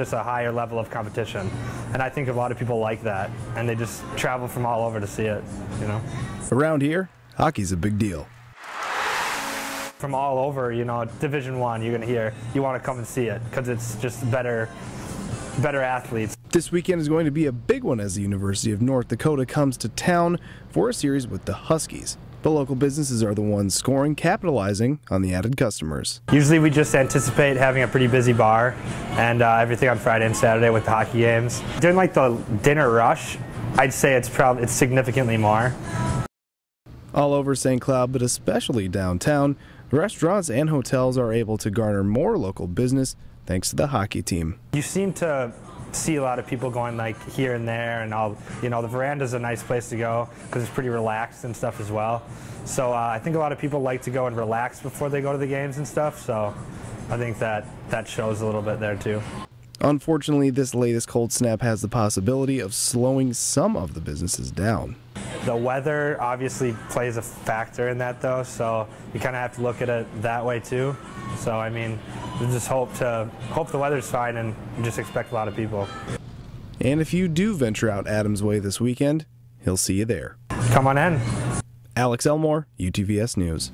just a higher level of competition. And I think a lot of people like that, and they just travel from all over to see it, you know. Around here, hockey's a big deal. From all over, you know, Division One, you're gonna hear you want to come and see it because it's just better, better athletes. This weekend is going to be a big one as the University of North Dakota comes to town for a series with the Huskies. The local businesses are the ones scoring, capitalizing on the added customers. Usually we just anticipate having a pretty busy bar and uh, everything on Friday and Saturday with the hockey games. During like the dinner rush, I'd say it's probably it's significantly more. All over St. Cloud, but especially downtown, restaurants and hotels are able to garner more local business thanks to the hockey team. You seem to see a lot of people going like here and there and all you know the veranda's a nice place to go because it's pretty relaxed and stuff as well. So uh, i think a lot of people like to go and relax before they go to the games and stuff so i think that that shows a little bit there too. Unfortunately this latest cold snap has the possibility of slowing some of the businesses down. The weather obviously plays a factor in that though so you kind of have to look at it that way too. So i mean just hope to hope the weather's fine and just expect a lot of people. And if you do venture out Adams Way this weekend, he'll see you there. Come on in. Alex Elmore, UTVS News.